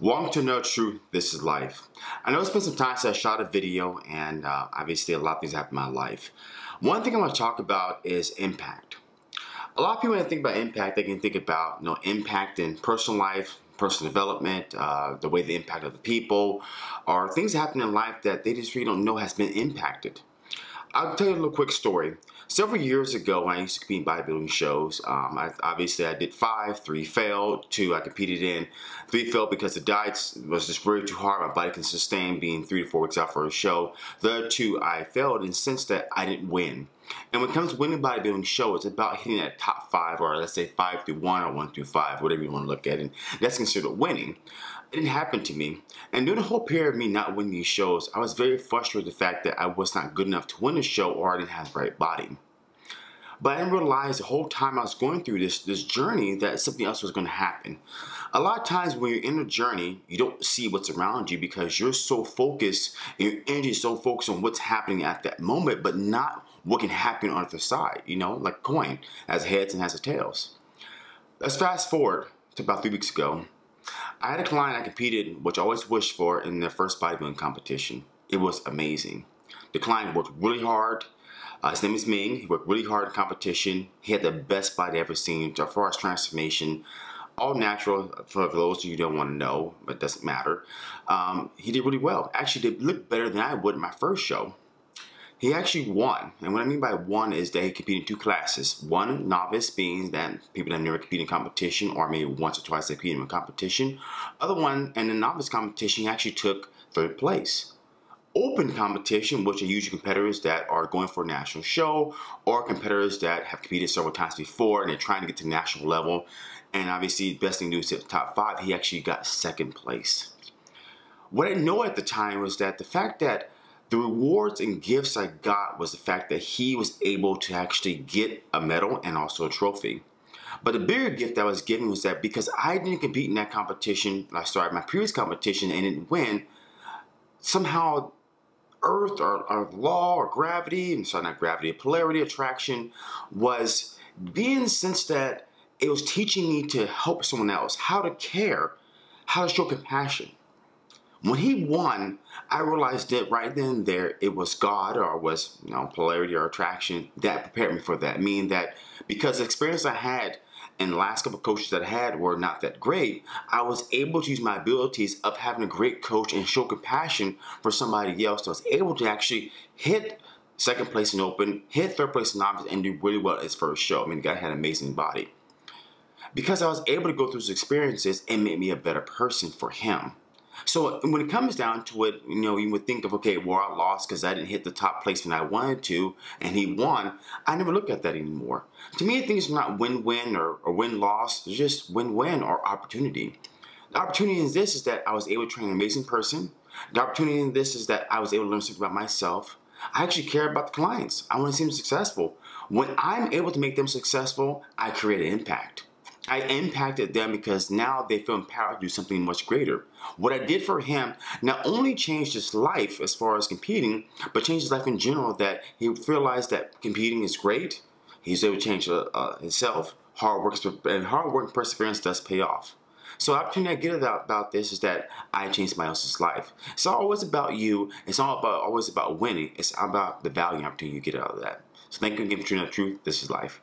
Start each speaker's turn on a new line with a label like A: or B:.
A: Welcome to Know Truth, This is Life. I know it's been some time since I shot a video and uh, obviously a lot of things happen in my life. One thing I want to talk about is impact. A lot of people when they think about impact, they can think about you know, impact in personal life, personal development, uh, the way the impact of the people, or things that happen in life that they just really don't know has been impacted. I'll tell you a little quick story. Several years ago, I used to compete in bodybuilding shows, um, I, obviously I did five, three failed, two I competed in, three failed because the diet was just really too hard. My body can sustain being three to four weeks out for a show. The other two I failed, and since that I didn't win. And when it comes to winning bodybuilding show, it's about hitting that top five, or let's say five through one, or one through five, whatever you want to look at, and that's considered winning. It didn't happen to me. And during the whole period of me not winning these shows, I was very frustrated with the fact that I was not good enough to win a show, or I didn't have the right body. But I didn't realize the whole time I was going through this this journey that something else was going to happen. A lot of times when you're in a journey, you don't see what's around you because you're so focused and your energy is so focused on what's happening at that moment, but not what can happen on the other side. You know, like coin has heads and has tails. Let's fast forward to about three weeks ago. I had a client I competed, which I always wished for in their first bodybuilding competition. It was amazing. The client worked really hard. Uh, his name is Ming. He worked really hard in competition. He had the best body I've ever seen as far as transformation. All natural for those of you don't want to know, but it doesn't matter. Um, he did really well. Actually, did look better than I would in my first show. He actually won. And what I mean by won is that he competed in two classes. One novice being that people that never competed in competition or maybe once or twice they competed in competition. Other one, in the novice competition, he actually took third place open competition, which are usually competitors that are going for a national show or competitors that have competed several times before and they're trying to get to national level. And obviously, best thing to do is hit the top five. He actually got second place. What I know at the time was that the fact that the rewards and gifts I got was the fact that he was able to actually get a medal and also a trophy. But the bigger gift I was given was that because I didn't compete in that competition, I started my previous competition and didn't win, somehow Earth or, or law or gravity, and sorry, not gravity, polarity, attraction, was being in the sense that it was teaching me to help someone else, how to care, how to show compassion. When he won, I realized that right then and there it was God or was you know polarity or attraction that prepared me for that. Meaning that because the experience I had and the last couple coaches that I had were not that great, I was able to use my abilities of having a great coach and show compassion for somebody else. So I was able to actually hit second place in open, hit third place in novice, and do really well his first show. I mean, the guy had an amazing body. Because I was able to go through those experiences, it made me a better person for him. So when it comes down to it, you know, you would think of, okay, well, I lost because I didn't hit the top place when I wanted to, and he won. I never look at that anymore. To me, things are not win-win or, or win-loss. It's just win-win or opportunity. The opportunity in this is that I was able to train an amazing person. The opportunity in this is that I was able to learn something about myself. I actually care about the clients. I want to see them successful. When I'm able to make them successful, I create an impact. I impacted them because now they feel empowered to do something much greater. What I did for him not only changed his life as far as competing, but changed his life in general that he realized that competing is great. He's able to change uh, uh, himself. Hard work and hard work and perseverance does pay off. So the opportunity I get about, about this is that I changed somebody else's life. It's not always about you. It's not about always about winning. It's about the value opportunity you get out of that. So thank you again for tuning out truth. This is life.